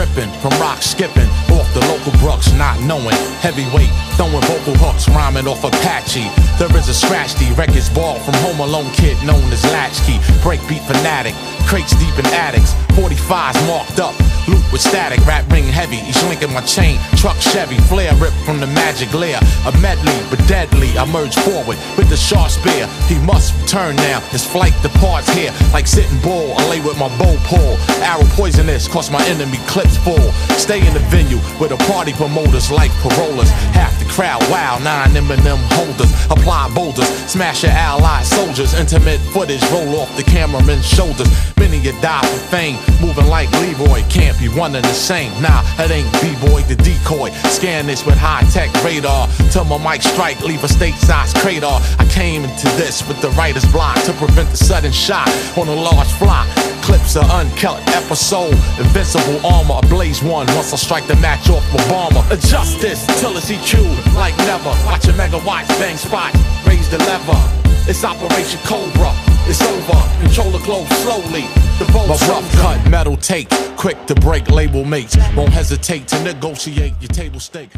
tripping from rock skipping off the local brooks, not knowing heavyweight throwing vocal hooks, rhyming off Apache. There is a scratch D records ball from Home Alone kid known as Latchkey, breakbeat fanatic, crates deep in attics, 45s marked up Loop with static, rap ring heavy. each link in my chain. Truck Chevy, flare ripped from the magic lair. A medley, but deadly. I merge forward with the sharp spear. He must return now. His flight departs here like sitting bull. I lay with my bow pull. Arrow poisonous, cause my enemy full. Stay in the venue with the party promoters like parolas. Half the crowd, wow, nine Eminem holders. Apply boulders, smash your allied soldiers. Intimate footage, roll off the cameraman's shoulders. Many a die for fame, moving like Leroy. Can't be one and the same. Nah, it ain't B-boy the decoy. Scan this with high-tech radar. Till my mic strike, leave a state-sized crater. I came into this with the writer's block to prevent the sudden shot on a large flock. Clips of uncut episode, invincible armor, a blaze one. Once I strike the match off Obama, adjust this till it's EQ like never. Watch a megawatts bang spots, raise the lever. It's Operation Cobra. It's over. Control the globe slowly. The My rough cut metal tape, quick to break label mates. Won't hesitate to negotiate your table stake.